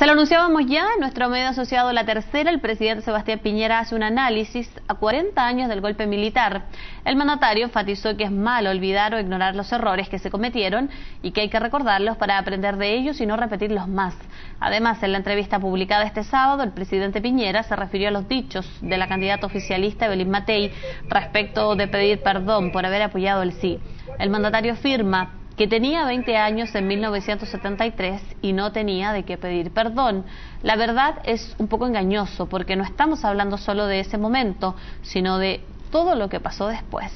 Se lo anunciábamos ya en nuestro medio asociado La Tercera, el presidente Sebastián Piñera hace un análisis a 40 años del golpe militar. El mandatario enfatizó que es malo olvidar o ignorar los errores que se cometieron y que hay que recordarlos para aprender de ellos y no repetirlos más. Además, en la entrevista publicada este sábado, el presidente Piñera se refirió a los dichos de la candidata oficialista Evelyn Matei respecto de pedir perdón por haber apoyado el sí. El mandatario afirma que tenía 20 años en 1973 y no tenía de qué pedir perdón. La verdad es un poco engañoso porque no estamos hablando solo de ese momento, sino de todo lo que pasó después.